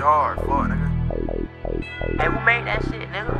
hard. Fuck, nigga. Hey, who made that shit, nigga?